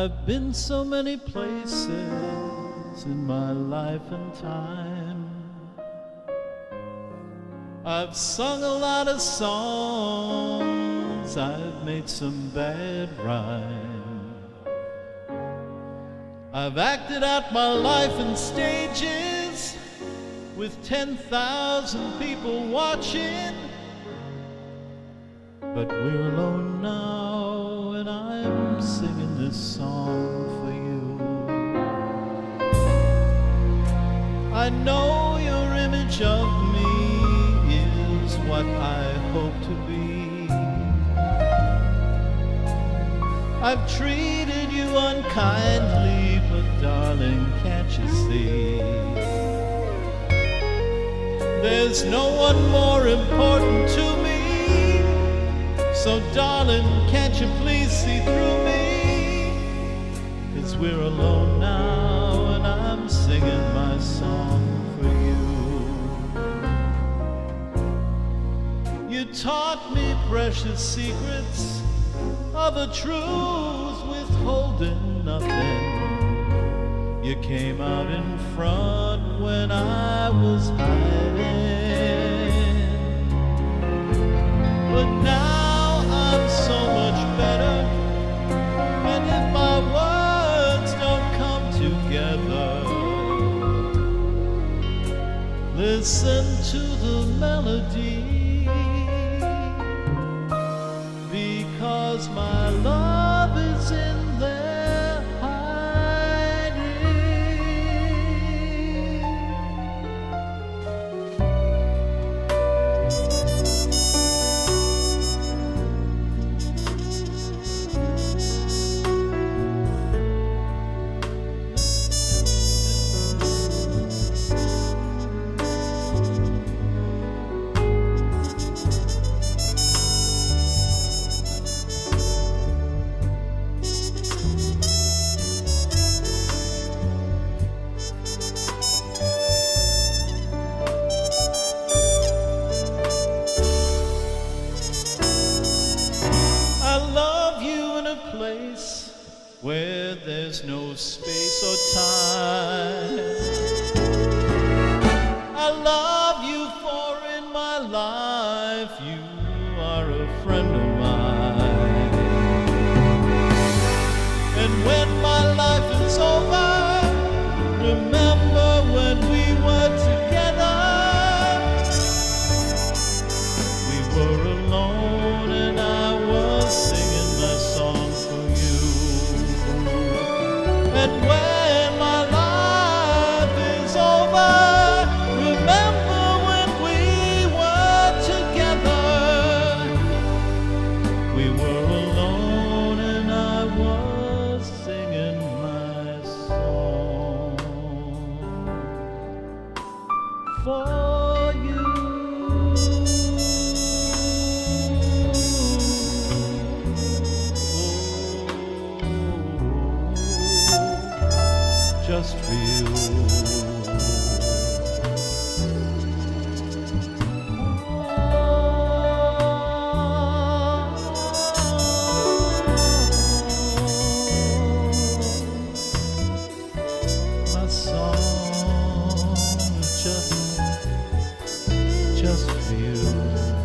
I've been so many places in my life and time. I've sung a lot of songs, I've made some bad rhyme. I've acted out my life in stages with 10,000 people watching. But we're alone now, and I'm this song for you. I know your image of me is what I hope to be. I've treated you unkindly, but darling, can't you see? There's no one more important to me. So, darling, can't you please see through me? We're alone now, and I'm singing my song for you. You taught me precious secrets of a truth withholding nothing. You came out in front when I was hiding. But now listen to the melody. Because my place where there's no space or time. I love you for in my life you are a friend of mine. And when my life is over, remember. for you. Just for you. just feel